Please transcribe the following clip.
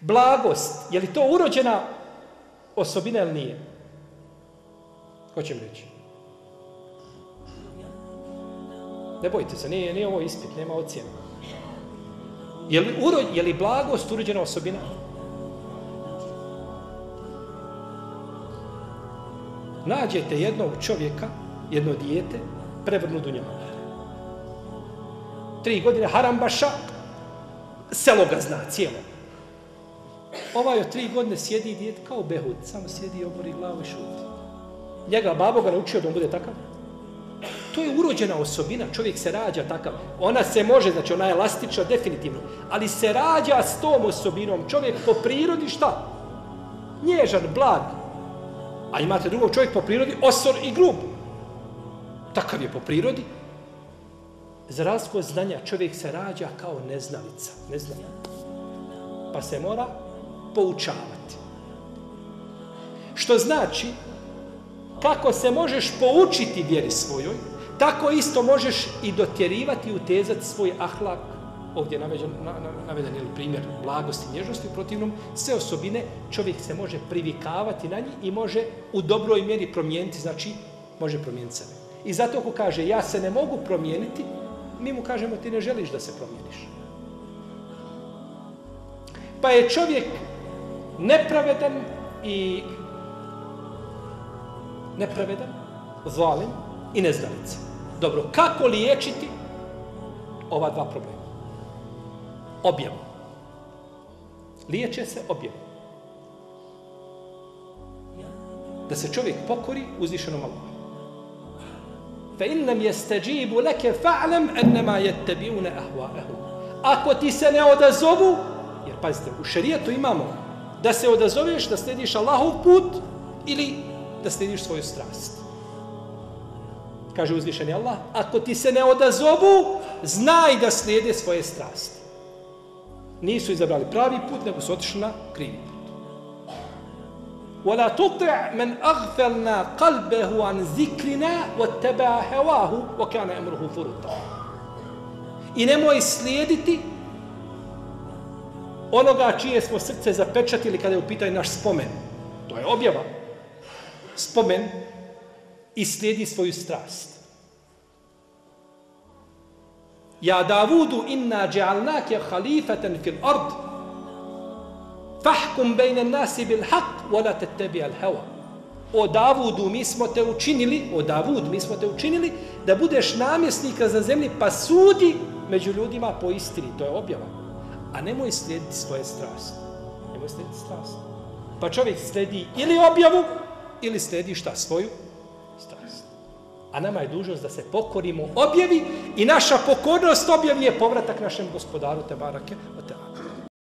Blagost, je li to urođena osobina ili nije? Ko će mi reći? Ne bojte se, nije, nije ovo ispit, nema ocjena. Je li, uro, je li blagost urođena osobina? Nađete jednog čovjeka, jedno dijete, prevrnu dunjavu. Tri godine harambaša, selo ga zna, cijelo. Ovaj od tri godine sjedi djet kao behud, samo sjedi, obori glavu i šuti. Njega babo ga naučio da on bude takav. To je urođena osobina, čovjek se rađa takav. Ona se može, znači ona je elastična definitivno, ali se rađa s tom osobinom. Čovjek po prirodi šta? Nježan, blag. A imate drugog čovjek po prirodi, osor i grub. Takav je po prirodi. Za razliku znanja čovjek se rađa kao neznalica. Neznanja. Pa se mora poučavati. Što znači, kako se možeš poučiti vjeri svojoj, tako isto možeš i dotjerivati i utezati svoj ahlak. Ovdje je naveden, na, na, naveden je primjer blagosti i nježnosti, u protivnom sve osobine čovjek se može privikavati na njih i može u dobroj mjeri promijeniti, znači može promijeniti sebe. I zato ko kaže ja se ne mogu promijeniti, mi mu kažemo ti ne želiš da se promijeniš. Pa je čovjek nepravedan i nepravedan, zalim i neznalica. Dobro, kako liječiti ova dva problema? Objavom. Liječe se objavom. Da se čovjek pokori uzvišenom Allahom. Fa in lam yastajibu laka fa'lam annama yattabi'una ahwa'ahum. Ako ti se ne odazovu, jer pazite, u šerijetu imamo da se odazoveš, da slediš Allahov put ili da slediš svoju strast. Kaže uzvišeni Allah, ako ti se ne odazovu, znaj da slijede svoje strasti. Nisu izabrali pravi put, nego su otišli na krivi put. ولا تطع من أغفلنا قلبه عن ذكرنا واتبع هواه وكان أمره فرطا I nemoj slijediti onoga čije smo srce zapečatili kada je u pitanju naš spomen. To je objava. Spomen i slijedi svoju strast. Ja Davudu inna dja'alnake halifatan fil ard fahkum bejne nasi bil haq wala te tebi al hawa. O Davudu mi smo te učinili, o Davud mi smo te učinili da budeš namjesnika za zemlji pa sudi među ljudima po istini. To je objava. A nemoj slijediti svoje strasti. Nemoj slijediti strasti. Pa čovjek slijedi ili objavu ili slijedi šta svoju strast. A nama je dužnost da se pokorimo objavi i naša pokornost objavi je povratak našem gospodaru te barake.